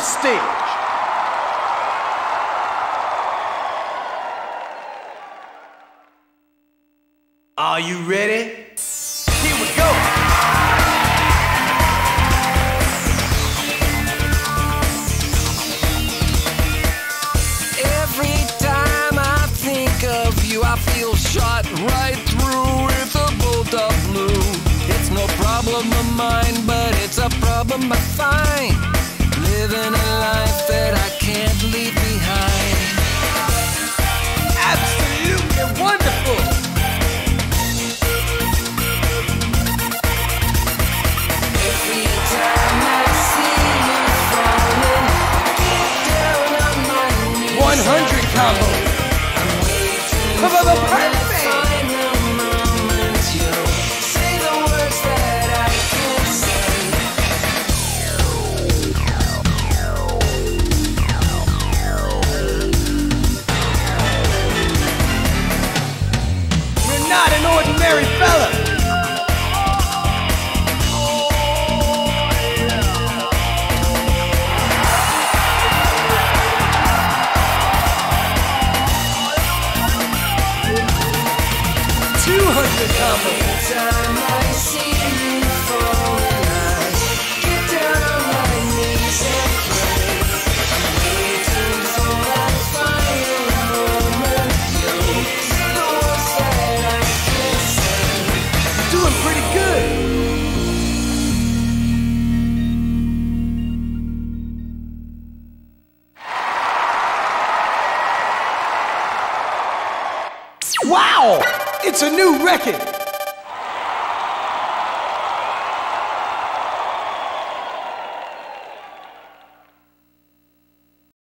stage. Are you ready? Here we go. Every time I think of you, I feel shot right through with a bolt of blue. It's no problem of mine, but it's a problem I find. Living a life that I can't leave behind. Absolutely wonderful. Every time I see you falling, get down on my knees. 100 combo. Perfect. Final not an ordinary fella. Two hundred combo. It's a new record.